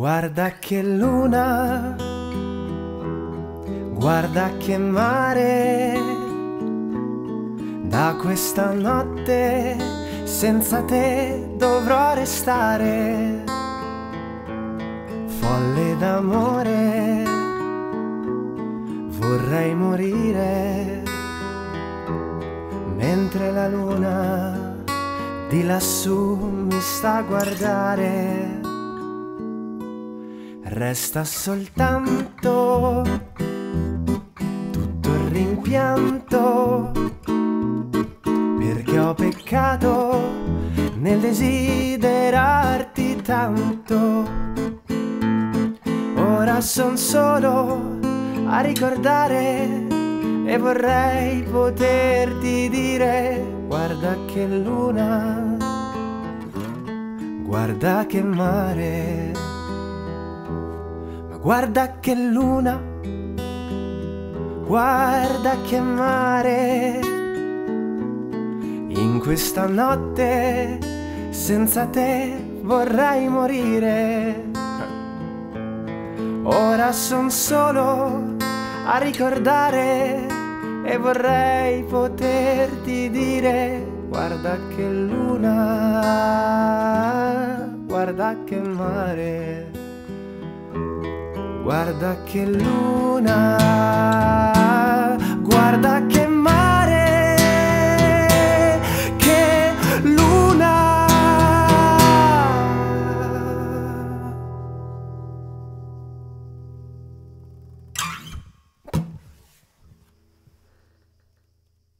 Guarda che luna, guarda che mare, da questa notte senza te dovrò restare, folle d'amore, vorrei morire, mentre la luna di lassù mi sta a guardare resta soltanto tutto il rimpianto perché ho peccato nel desiderarti tanto. Ora son solo a ricordare e vorrei poterti dire guarda che luna guarda che mare Guarda che luna, guarda che mare. In questa notte senza te vorrei morire. Ora son solo a ricordare e vorrei poterti dire guarda che luna, guarda che mare. Guarda che luna,